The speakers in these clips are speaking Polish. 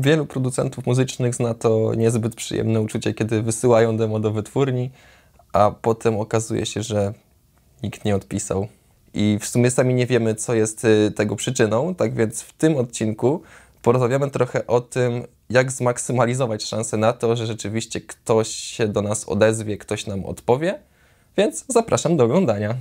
Wielu producentów muzycznych zna to niezbyt przyjemne uczucie, kiedy wysyłają demo do wytwórni, a potem okazuje się, że nikt nie odpisał. I w sumie sami nie wiemy, co jest y, tego przyczyną, tak więc w tym odcinku porozmawiamy trochę o tym, jak zmaksymalizować szansę na to, że rzeczywiście ktoś się do nas odezwie, ktoś nam odpowie. Więc zapraszam do oglądania.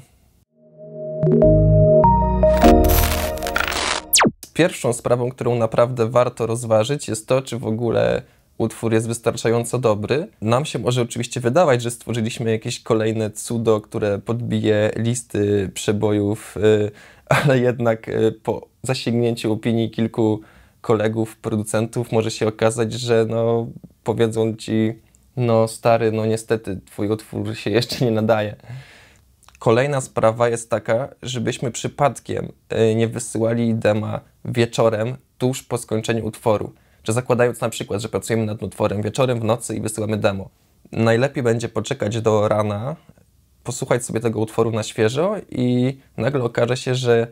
Pierwszą sprawą, którą naprawdę warto rozważyć, jest to, czy w ogóle utwór jest wystarczająco dobry. Nam się może oczywiście wydawać, że stworzyliśmy jakieś kolejne cudo, które podbije listy przebojów, y, ale jednak y, po zasięgnięciu opinii kilku kolegów, producentów może się okazać, że no, powiedzą ci, no stary, no niestety twój utwór się jeszcze nie nadaje. Kolejna sprawa jest taka, żebyśmy przypadkiem y, nie wysyłali dema wieczorem tuż po skończeniu utworu. Czy zakładając na przykład, że pracujemy nad utworem wieczorem w nocy i wysyłamy demo. Najlepiej będzie poczekać do rana, posłuchać sobie tego utworu na świeżo i nagle okaże się, że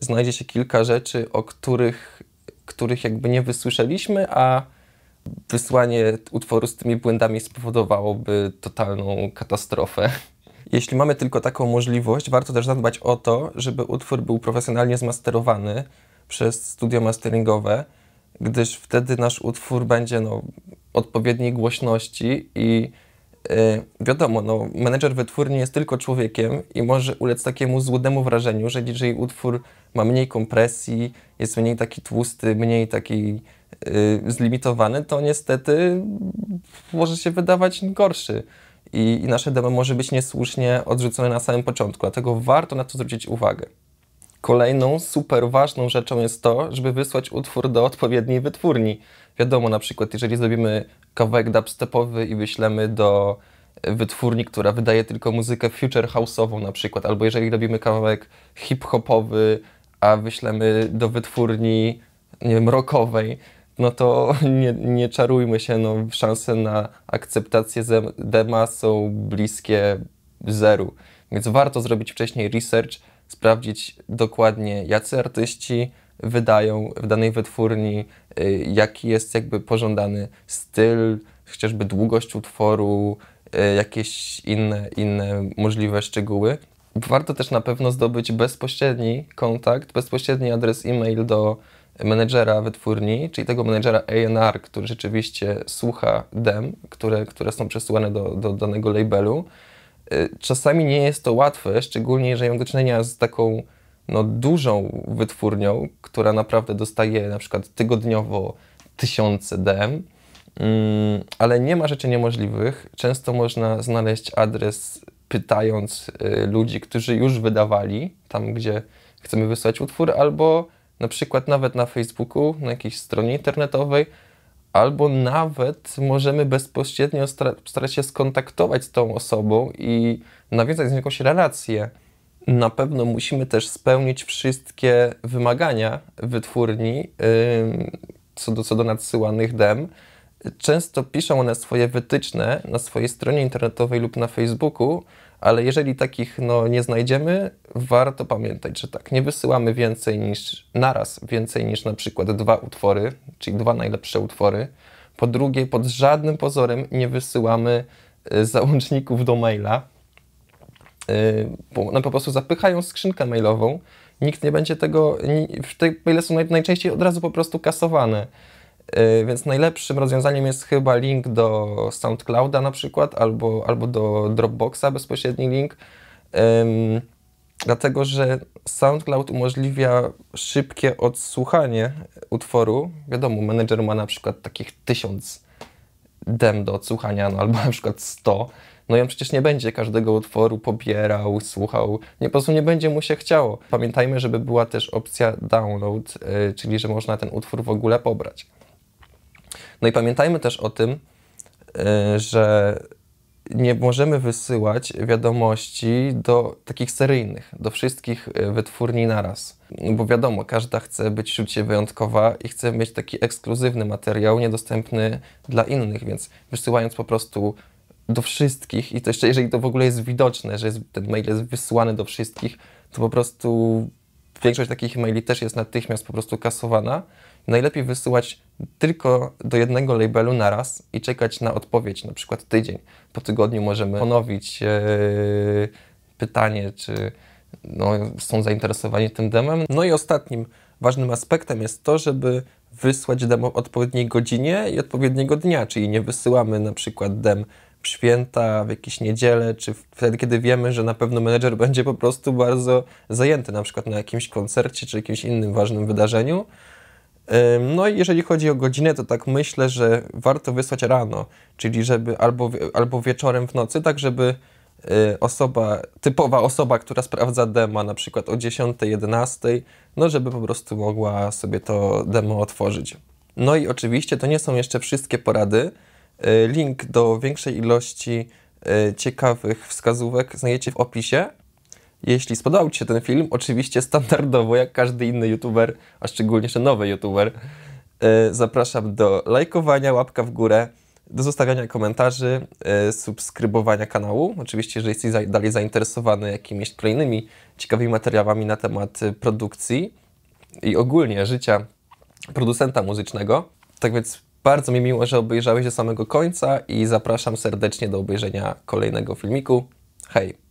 znajdzie się kilka rzeczy, o których, których jakby nie wysłyszeliśmy, a wysłanie utworu z tymi błędami spowodowałoby totalną katastrofę. Jeśli mamy tylko taką możliwość, warto też zadbać o to, żeby utwór był profesjonalnie zmasterowany przez studio masteringowe, gdyż wtedy nasz utwór będzie no, odpowiedniej głośności i yy, wiadomo, no, menedżer wytwórni jest tylko człowiekiem i może ulec takiemu złudnemu wrażeniu, że jeżeli utwór ma mniej kompresji, jest mniej taki tłusty, mniej taki yy, zlimitowany, to niestety może się wydawać gorszy. I, I nasze demo może być niesłusznie odrzucone na samym początku, dlatego warto na to zwrócić uwagę. Kolejną super ważną rzeczą jest to, żeby wysłać utwór do odpowiedniej wytwórni. Wiadomo, na przykład, jeżeli zrobimy kawałek dubstepowy i wyślemy do wytwórni, która wydaje tylko muzykę future house'ową na przykład, albo jeżeli robimy kawałek hip-hopowy, a wyślemy do wytwórni, nie wiem, rockowej, no to nie, nie czarujmy się, no szanse na akceptację dema są bliskie zeru. Więc warto zrobić wcześniej research, sprawdzić dokładnie, jacy artyści wydają w danej wytwórni, y, jaki jest jakby pożądany styl, chociażby długość utworu, y, jakieś inne, inne możliwe szczegóły. Warto też na pewno zdobyć bezpośredni kontakt, bezpośredni adres e-mail do menedżera wytwórni, czyli tego menedżera A&R, który rzeczywiście słucha dem, które, które są przesyłane do, do danego labelu Y, czasami nie jest to łatwe, szczególnie jeżeli mam do czynienia z taką no, dużą wytwórnią, która naprawdę dostaje na przykład tygodniowo tysiące DM, mm, ale nie ma rzeczy niemożliwych. Często można znaleźć adres pytając y, ludzi, którzy już wydawali tam, gdzie chcemy wysłać utwór, albo na przykład nawet na Facebooku, na jakiejś stronie internetowej, albo nawet możemy bezpośrednio starać się skontaktować z tą osobą i nawiązać z nią jakąś relację. Na pewno musimy też spełnić wszystkie wymagania wytwórni yy, co, do, co do nadsyłanych dem. Często piszą one swoje wytyczne na swojej stronie internetowej lub na Facebooku, ale jeżeli takich no, nie znajdziemy, warto pamiętać, że tak, nie wysyłamy więcej niż naraz, więcej niż na przykład dwa utwory, czyli dwa najlepsze utwory. Po drugie, pod żadnym pozorem nie wysyłamy y, załączników do maila, y, bo one po prostu zapychają skrzynkę mailową. Nikt nie będzie tego, te maile są najczęściej od razu po prostu kasowane. Y, więc najlepszym rozwiązaniem jest chyba link do SoundClouda na przykład, albo, albo do Dropboxa bezpośredni link. Um, dlatego, że SoundCloud umożliwia szybkie odsłuchanie utworu. Wiadomo, menedżer ma na przykład takich tysiąc dem do odsłuchania, no, albo na przykład 100. No i on przecież nie będzie każdego utworu pobierał, słuchał, nie, po prostu nie będzie mu się chciało. Pamiętajmy, żeby była też opcja download, yy, czyli że można ten utwór w ogóle pobrać. No i pamiętajmy też o tym, y, że nie możemy wysyłać wiadomości do takich seryjnych, do wszystkich y, wytwórni naraz. Bo wiadomo, każda chce być czucie wyjątkowa i chce mieć taki ekskluzywny materiał, niedostępny dla innych, więc wysyłając po prostu do wszystkich i to jeszcze jeżeli to w ogóle jest widoczne, że jest, ten mail jest wysłany do wszystkich, to po prostu większość takich maili też jest natychmiast po prostu kasowana. Najlepiej wysyłać tylko do jednego labelu naraz i czekać na odpowiedź, na przykład tydzień. Po tygodniu możemy ponowić e, pytanie, czy no, są zainteresowani tym demem. No i ostatnim ważnym aspektem jest to, żeby wysłać demo w odpowiedniej godzinie i odpowiedniego dnia, czyli nie wysyłamy na przykład dem w święta, w jakieś niedzielę, czy wtedy, kiedy wiemy, że na pewno menedżer będzie po prostu bardzo zajęty, na przykład na jakimś koncercie, czy jakimś innym ważnym wydarzeniu. No i jeżeli chodzi o godzinę, to tak myślę, że warto wysłać rano, czyli żeby albo, albo wieczorem w nocy, tak żeby y, osoba, typowa osoba, która sprawdza demo na przykład o 10, 11, no żeby po prostu mogła sobie to demo otworzyć. No i oczywiście to nie są jeszcze wszystkie porady. Y, link do większej ilości y, ciekawych wskazówek znajdziecie w opisie. Jeśli spodobał Ci się ten film, oczywiście standardowo, jak każdy inny youtuber, a szczególnie że nowy youtuber, y, zapraszam do lajkowania, łapka w górę, do zostawiania komentarzy, subskrybowania kanału. Oczywiście, jeżeli jesteś dalej zainteresowany jakimiś kolejnymi ciekawymi materiałami na temat produkcji i ogólnie życia producenta muzycznego. Tak więc bardzo mi miło, że obejrzałeś do samego końca i zapraszam serdecznie do obejrzenia kolejnego filmiku. Hej!